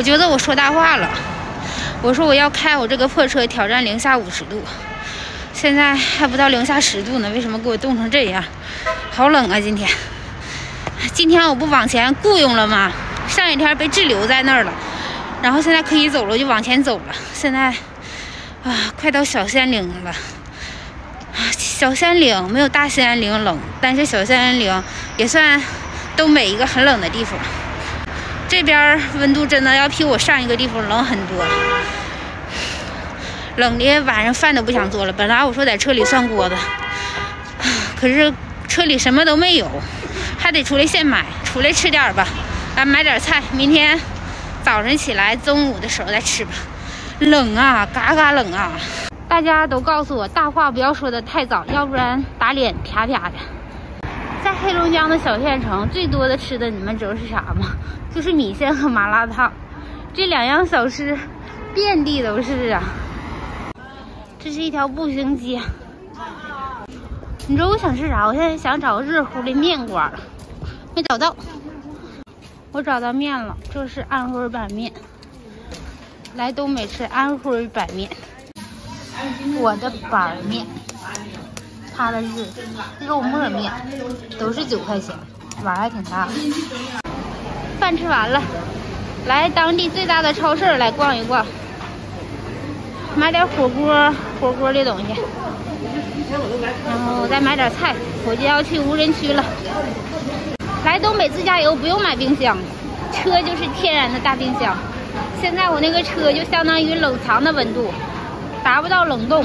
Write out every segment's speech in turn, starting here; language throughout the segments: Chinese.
我觉得我说大话了，我说我要开我这个破车挑战零下五十度，现在还不到零下十度呢，为什么给我冻成这样？好冷啊！今天，今天我不往前雇佣了吗？上一天被滞留在那儿了，然后现在可以走了，就往前走了。现在啊，快到小仙岭了。小仙岭没有大兴安岭冷，但是小仙岭也算东北一个很冷的地方。这边温度真的要比我上一个地方冷很多，冷的晚上饭都不想做了。本来我说在车里涮锅子，可是车里什么都没有，还得出来现买，出来吃点吧，来，买点菜，明天早上起来中午的时候再吃吧。冷啊，嘎嘎冷啊！大家都告诉我，大话不要说的太早，要不然打脸啪啪的。在黑龙江的小县城，最多的吃的，你们知道是啥吗？就是米线和麻辣烫，这两样小吃遍地都是啊。这是一条步行街，你说我想吃啥？我现在想找个热乎的面馆，没找到。我找到面了，这是安徽板面。来东北吃安徽板面。我的板面，它的是肉沫面，都是九块钱，碗还挺大。饭吃完了，来当地最大的超市来逛一逛，买点火锅火锅的东西，然后再买点菜。我就要去无人区了。来东北自驾游不用买冰箱，车就是天然的大冰箱。现在我那个车就相当于冷藏的温度。达不到冷冻，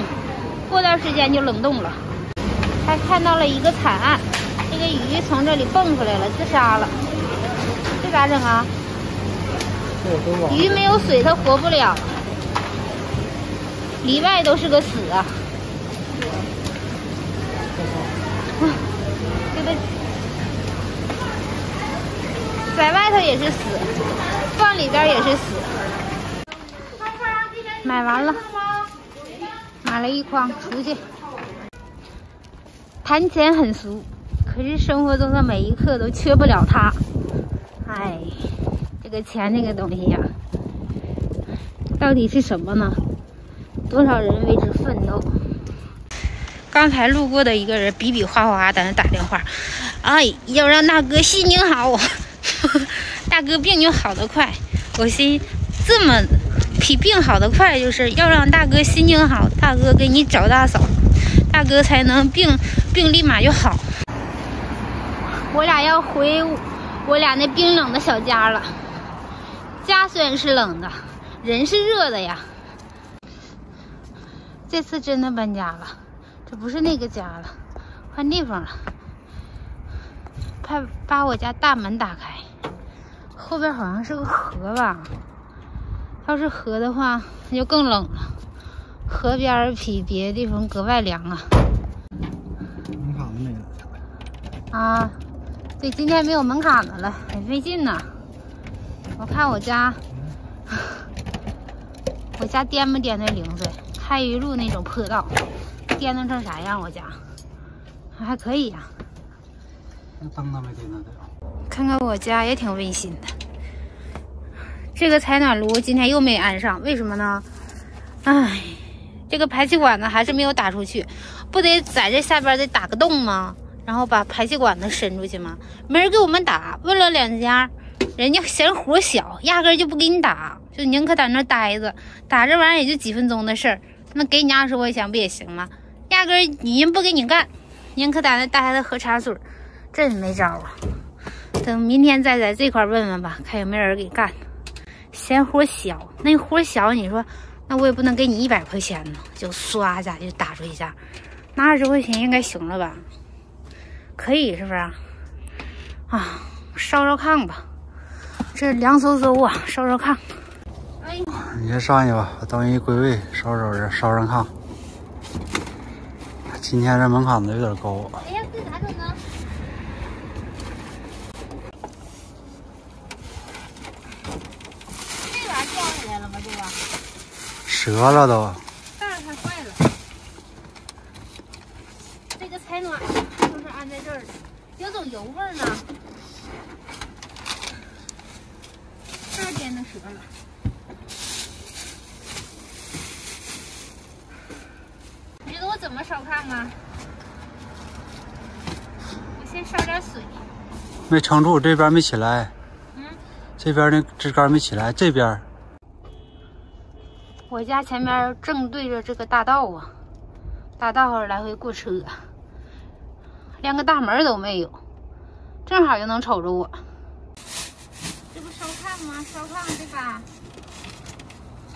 过段时间就冷冻了。还看到了一个惨案，这个鱼从这里蹦出来了，自杀了。这咋整啊？鱼没有水它活不了，里外都是个死啊！这个在外头也是死，放里边也是死。买完了。买了一筐出去，谈钱很俗，可是生活中的每一刻都缺不了它。哎，这个钱这个东西呀，到底是什么呢？多少人为之奋斗？刚才路过的一个人比比划划在那打电话，哎，要让大哥心情好，大哥病就好得快。我心这么。比病好的快，就是要让大哥心情好，大哥给你找大嫂，大哥才能病病立马就好。我俩要回我俩那冰冷的小家了。家虽然是冷的，人是热的呀。这次真的搬家了，这不是那个家了，换地方了。把把我家大门打开，后边好像是个河吧。要是河的话，那就更冷了。河边比别的地方格外凉啊。门槛子没了。啊，对，今天没有门槛子了，很费劲呢。我看我家，我家颠不颠的零碎？开一路那种破道，颠弄成啥样？我家还可以呀。那灯都没点着。看看我家也挺温馨的。这个采暖炉今天又没安上，为什么呢？哎，这个排气管子还是没有打出去，不得在这下边得打个洞吗？然后把排气管子伸出去吗？没人给我们打，问了两家，人家嫌活小，压根就不给你打，就宁可在那待着。打这玩意儿也就几分钟的事儿，那给你二十块钱不也行吗？压根人不给你干，宁可在那待着喝茶水，这也没招啊！等明天再在这块问问吧，看有没有人给干。嫌活小，那活小，你说，那我也不能给你一百块钱呢，就唰一下就打出一下，那二十块钱应该行了吧？可以是不是？啊，烧烧炕吧，这凉飕飕啊，烧烧炕。哎，你先上去吧，把东西归位，收拾收拾，烧上炕。今天这门槛子有点高。哎呀，这咋整啊？折了都，盖儿太坏了。这个采暖就是安在这儿的，有种油味儿呢。这儿颠的折了。你知道我怎么烧炕吗？我先烧点水。没撑住，这边没起来。嗯，这边那支杆没起来，这边。我家前面正对着这个大道啊，大道上来回过车，连个大门都没有，正好就能瞅着我。这不烧炕吗？烧炕对吧，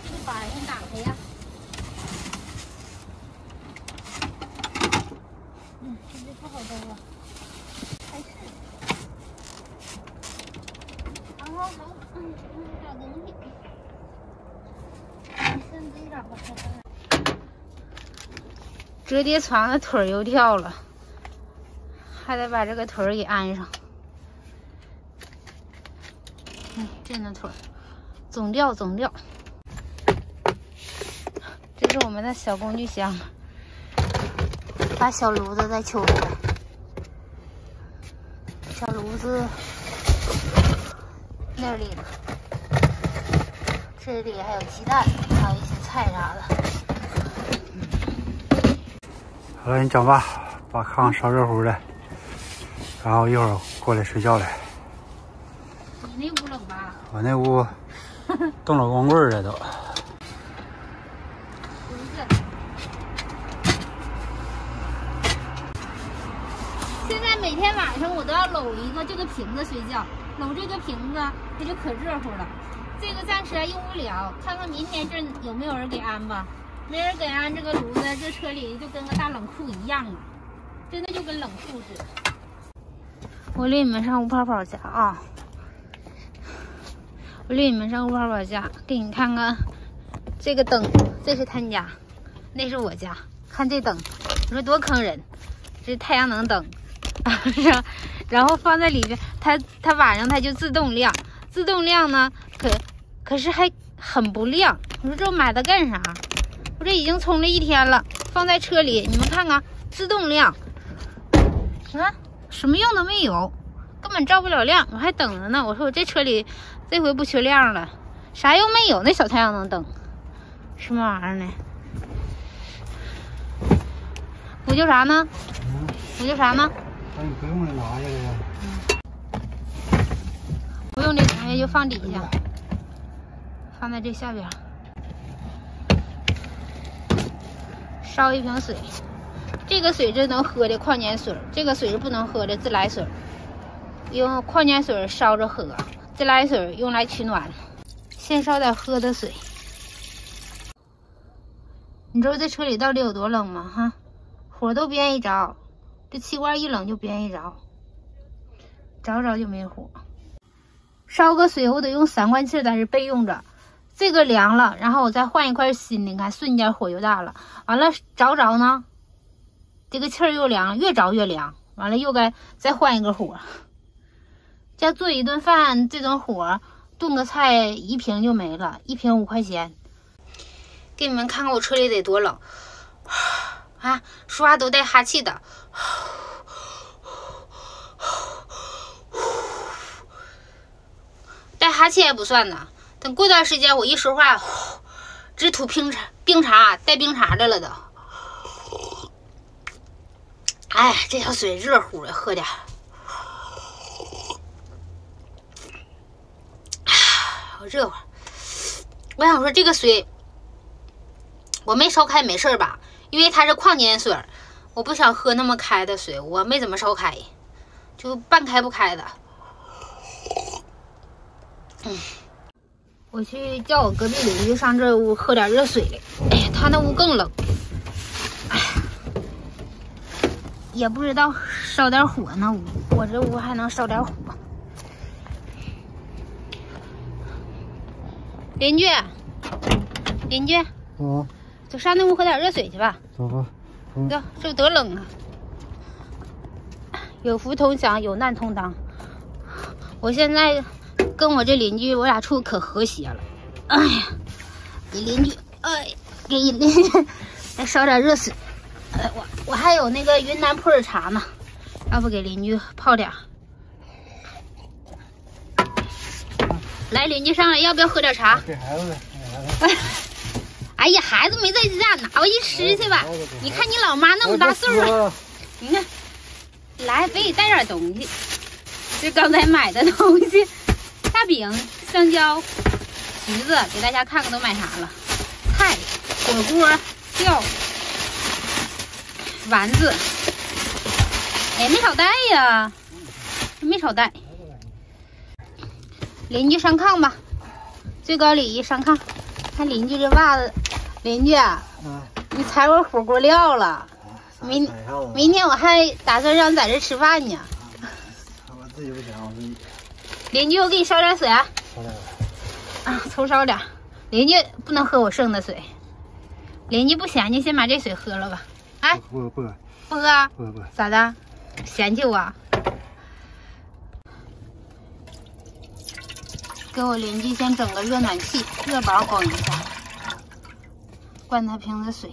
这个板先打开呀。嗯，这不好兜啊，还是。然后还嗯，找东西。折叠床的腿又掉了，还得把这个腿给安上。嗯，这的腿总掉总掉。这是我们的小工具箱，把小炉子再取出来。小炉子那里呢？这里还有鸡蛋，还有一些菜啥的。好了，你整吧，把炕烧热乎的，然后一会儿过来睡觉来。你那屋冷吧？我那屋冻老光棍了都。现在每天晚上我都要搂一个这个瓶子睡觉，搂这个瓶子它就可热乎了。这个暂时还用不了，看看明天这有没有人给安吧。没人给安这个炉子，这车里就跟个大冷库一样啊，真的就跟冷库似的。我领你们上吴泡泡家啊！我领你们上吴泡泡家，给你看看这个灯，这是他家，那是我家。看这灯，你说多坑人！这是太阳能灯，然后放在里边，它它晚上它就自动亮，自动亮呢，可。可是还很不亮，我说这买它干啥？我这已经充了一天了，放在车里，你们看看，自动亮，啊，什么用都没有，根本照不了亮，我还等着呢。我说我这车里这回不缺亮了，啥用没有？那小太阳能灯，什么玩意儿呢？补救啥呢？补救啥呢？把你不用的拿下来呀。不用这东西就放底下。放在这下边，烧一瓶水。这个水是能喝的矿泉水，这个水是不能喝的自来水。用矿泉水烧着喝，自来水用来取暖。先烧点喝的水。你知道这车里到底有多冷吗？哈，火都编一着，这气罐一冷就编一着，着着就没火。烧个水，我得用三罐气，在这备用着。这个凉了，然后我再换一块新的，你看瞬间火就大了。完了着着呢，这个气儿又凉，越着越凉。完了又该再换一个火。家做一顿饭，这种火炖个菜一瓶就没了，一瓶五块钱。给你们看看我车里得多冷 啊！说话都带哈气的，带哈气还不算呢。等过段时间，我一说话，直吐冰茶，冰茶带冰茶的了都。哎，这条水热乎的，喝点。好热乎！我想说这个水，我没烧开没事吧？因为它是矿泉水，我不想喝那么开的水，我没怎么烧开，就半开不开的。嗯。我去叫我隔壁邻居上这屋喝点热水来。哎呀，他那屋更冷。哎呀，也不知道烧点火那屋，我这屋还能烧点火。邻居，邻居，嗯，走上那屋喝点热水去吧。走吧。走，这多冷啊！有福同享，有难同当。我现在。跟我这邻居，我俩处可和谐了。哎呀，给邻居，哎，给邻居再烧点热水。哎，我我还有那个云南普洱茶呢，要不给邻居泡点。来，邻居上来，要不要喝点茶？给孩子，给孩子。哎呀，孩子没在家，拿回去吃去吧。你看你老妈那么大岁数，你看，来，给带点东西。这刚才买的东西，大饼、香蕉、橘子，给大家看看都买啥了。菜、火锅、料、丸子。哎，没少带呀，没少带。邻居上炕吧，最高礼仪上炕。看邻居这袜子，邻居，你踩我火锅料了。明明天我还打算让你在这吃饭呢。我自己不行，我自己。邻居，我给你烧点水啊。烧点。啊，抽烧点。邻居不能喝我剩的水。邻居不嫌弃，先把这水喝了吧。哎，不喝不喝。不喝？不喝不喝。咋的？嫌弃我？给我邻居先整个热暖气，热宝供一下，灌他瓶子水。